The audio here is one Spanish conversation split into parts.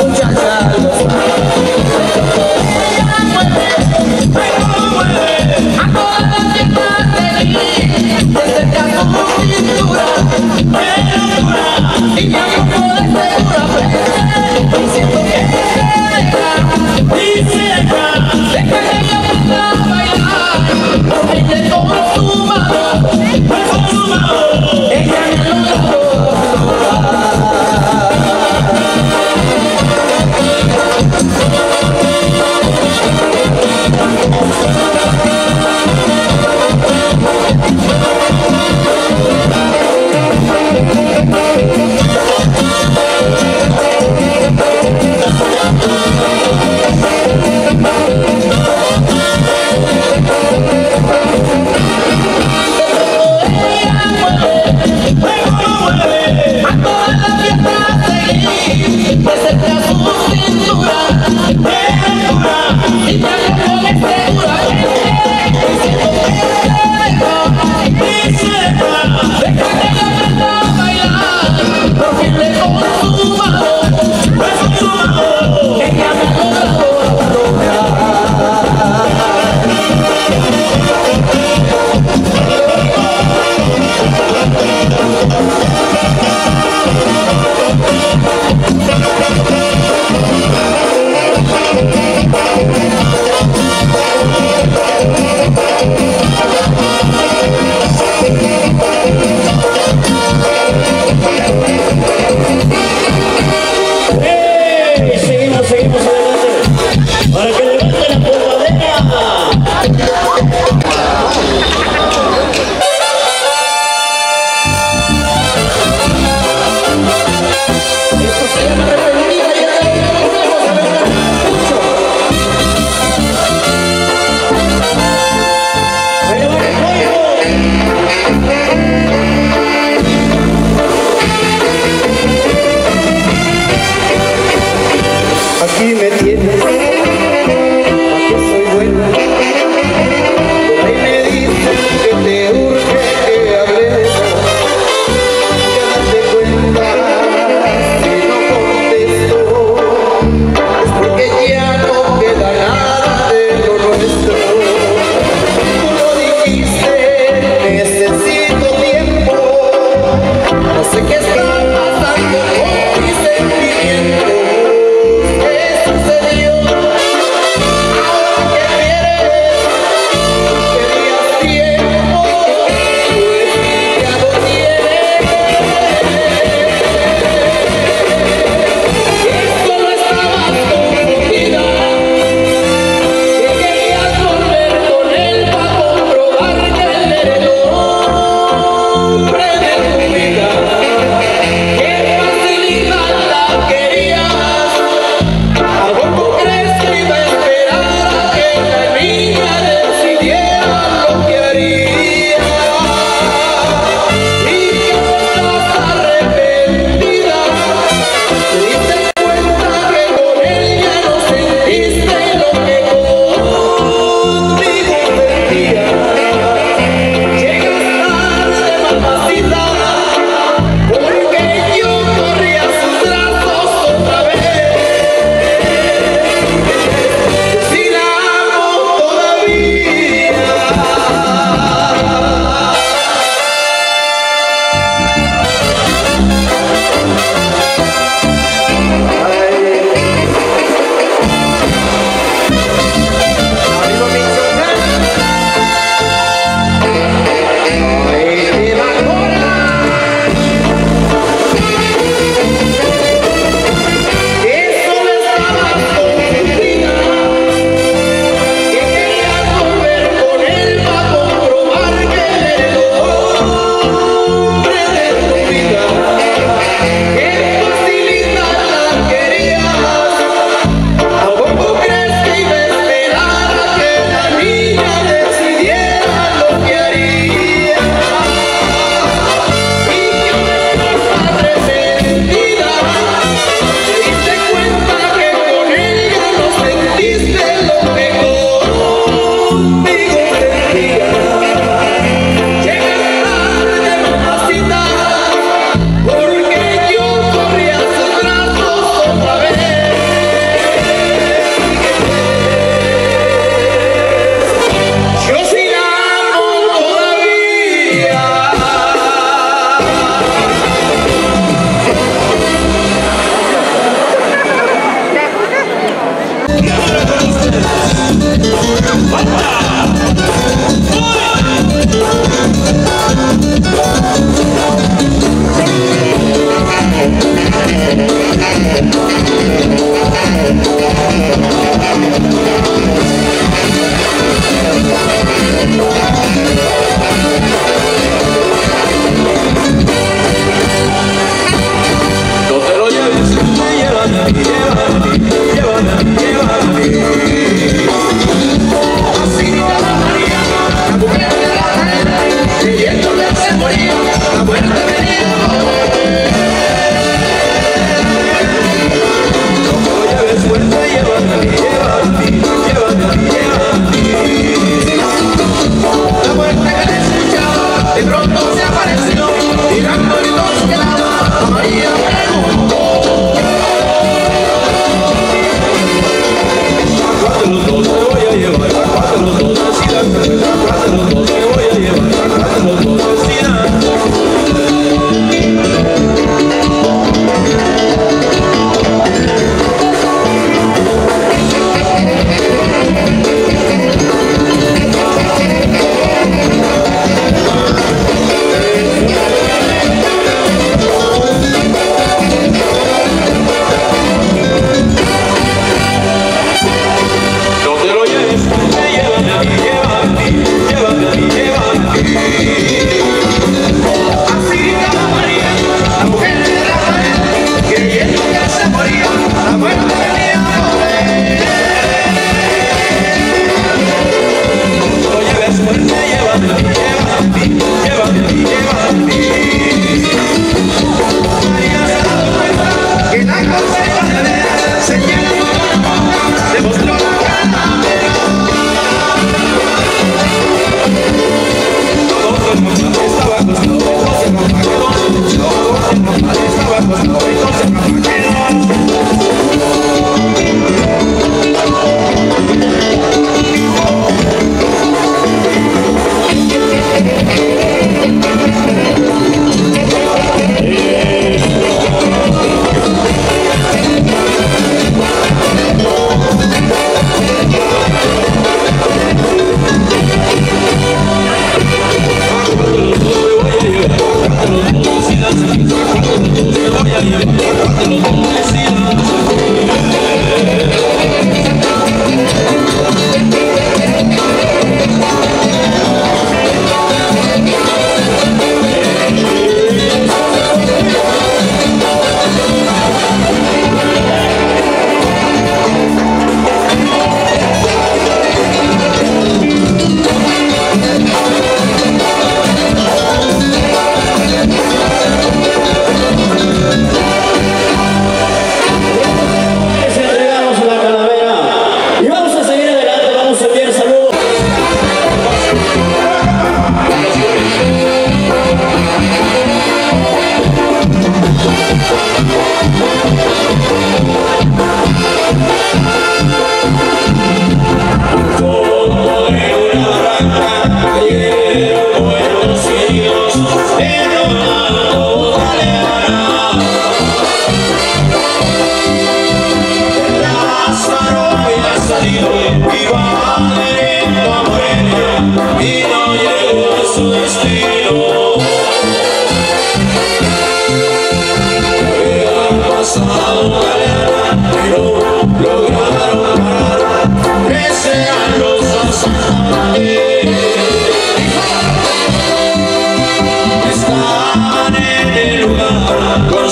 cũng chẳng ra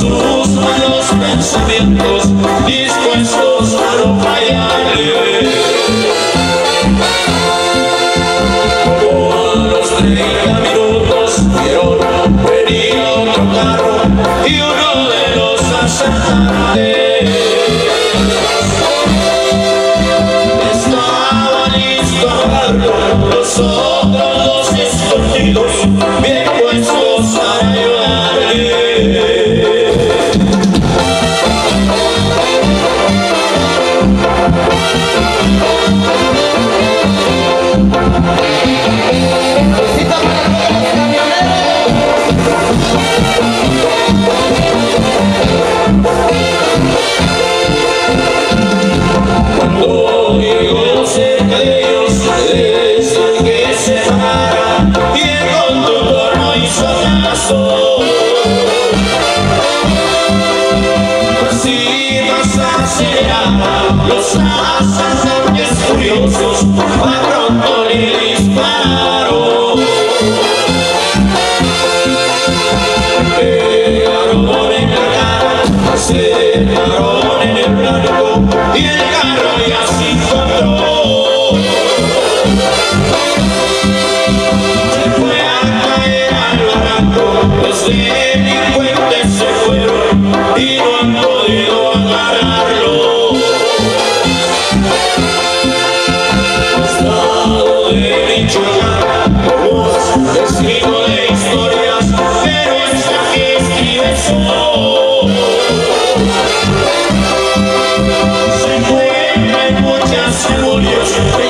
sus malos pensamientos, dispuestos a no fallarle. Los 30 minutos vieron venir otro carro y uno de los asaltantes estaba listo a los otros dos escondidos, bien pasan reyes curiosos, en se en el blanco y el carro ya se encontró. 请我灭除。